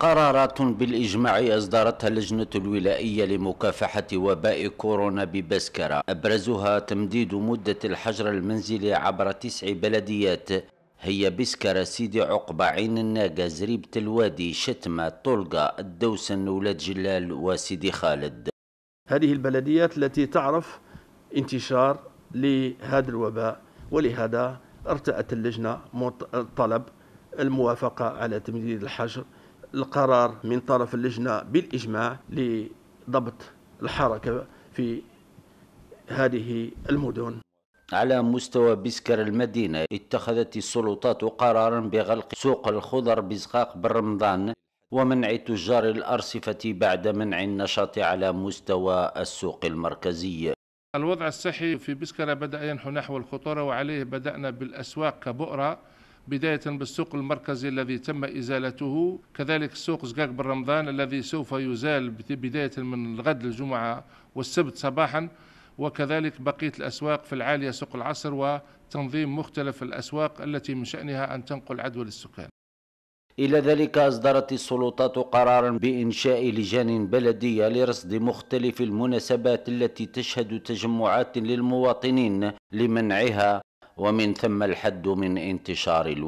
قرارات بالإجماع أصدرتها اللجنة الولائية لمكافحة وباء كورونا ببسكرة. أبرزها تمديد مدة الحجر المنزلي عبر تسع بلديات. هي بسكرة سيدي عقبة عين الناقة زريبة الوادي شتمة طلقة الدوسن ولاد جلال وسيدي خالد. هذه البلديات التي تعرف انتشار لهذا الوباء ولهذا ارتأت اللجنة طلب الموافقة على تمديد الحجر القرار من طرف اللجنة بالإجماع لضبط الحركة في هذه المدن. على مستوى بسكر المدينة اتخذت السلطات قرارا بغلق سوق الخضر بزقاق بالرمضان ومنع تجار الأرصفة بعد منع النشاط على مستوى السوق المركزي. الوضع الصحي في بسكرة بدأ ينحو نحو الخطورة وعليه بدأنا بالأسواق كبؤرة بداية بالسوق المركزي الذي تم إزالته كذلك سوق زقاق بن رمضان الذي سوف يزال بداية من الغد الجمعة والسبت صباحا وكذلك بقية الأسواق في العالية سوق العصر وتنظيم مختلف الأسواق التي من شأنها أن تنقل عدوى للسكان. إلى ذلك أصدرت السلطات قرارا بإنشاء لجان بلدية لرصد مختلف المناسبات التي تشهد تجمعات للمواطنين لمنعها. ومن ثم الحد من انتشار الوباء